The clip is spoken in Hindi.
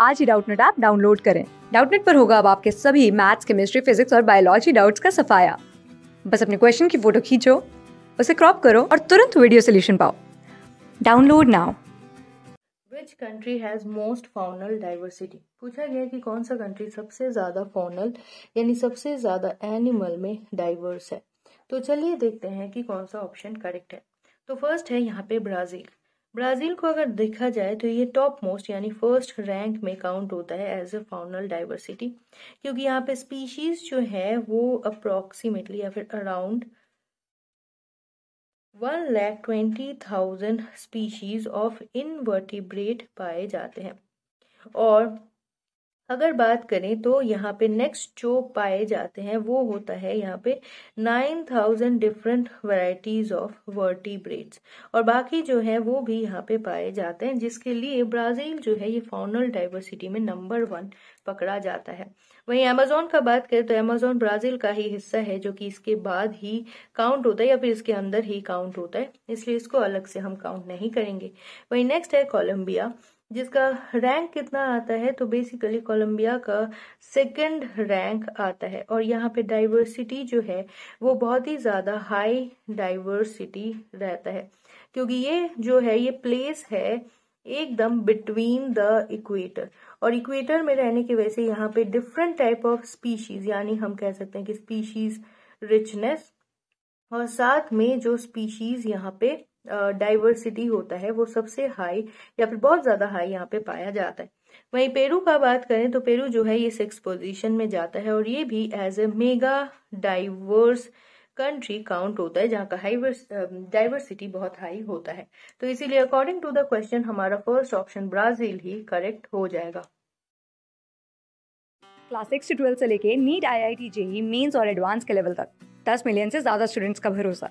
आज ही डाउटनेट ऐप डाउनलोड करें। डाउटनेट पर होगा अब आपके सभी मैथ्स, केमिस्ट्री, फिजिक्स और बायोलॉजी डाउट्स का सफाया। बस अपने क्वेश्चन की फ़ोटो खींचो, उसे क्रॉप करो और तुरंत वीडियो सोल्यूशन पाओ। Download now. Which country has most faunal diversity पूछा गया कि कौन सा कंट्री सबसे ज़्यादा फाउनल यानी सबसे ज़्यादा एनिमल में डाइवर्स है। तो चलिए देखते हैं कि कौन सा ऑप्शन करेक्ट है। तो फ़र्स्ट है यहाँ पे ब्राज़ील ब्राज़ील को अगर देखा जाए तो ये टॉप मोस्ट यानी फ़र्स्ट रैंक में काउंट होता है एज अ फाउनल डाइवर्सिटी क्योंकि यहाँ पे स्पीशीज जो है वो अप्रोक्सीमेटली या फिर around one lakh twenty thousand species of invertebrate पाए जाते हैं। और अगर बात करें तो यहाँ पे नेक्स्ट जो पाए जाते हैं वो होता है यहाँ पे nine thousand different varieties of vertebrates और बाकी जो है वो भी यहाँ पे पाए जाते हैं, जिसके लिए ब्राज़ील जो है ये फाउनल डाइवर्सिटी में नंबर वन पकड़ा जाता है। वहीं अमेजोन का बात करें तो अमेजोन ब्राज़ील का ही हिस्सा है, जो कि इसके बाद ही काउंट होता है या फिर इसके अंदर ही काउंट होता है, इसलिए इसको अलग से हम काउंट नहीं करेंगे। वहीं नेक्स्ट है कोलंबिया जिसका रैंक कितना आता है तो बेसिकली कोलंबिया का सेकंड रैंक आता है। और यहाँ पे डाइवर्सिटी जो है, वो बहुत ही ज़्यादा हाई डाइवर्सिटी रहता है। क्योंकि ये जो है, ये प्लेस है एकदम बिटवीन द इक्वेटर और इक्वेटर में रहने की वजह से यहाँ पे डिफरेंट टाइप ऑफ़ स्पीशीज यानी हम कह सकते हैं कि स्पीशीज रिचनेस और साथ में जो स्पीशीज यहाँ पे डाइवर्सिटी होता है, वो सबसे हाई या फिर बहुत ज़्यादा हाई यहाँ पे पाया जाता है। वहीं पेरू का बात करें तो पेरू जो है ये सिक्स पोजीशन में जाता है और ये भी as a mega diverse country count होता है, जहाँ का डाइवर्सिटी बहुत हाई होता है। तो इसीलिए अकॉर्डिंग टू द क्वेश्चन हमारा फ़र्स्ट ऑप्शन ब्राज़ील ही करेक्ट हो जाएगा। क्लास सिक्स से ट्वेल्थ से लेके NEET I I T JEE mains और एडवांस के लेवल तक। दस मिलियन से ज़्यादा स्टूडेंट्स का भरोसा।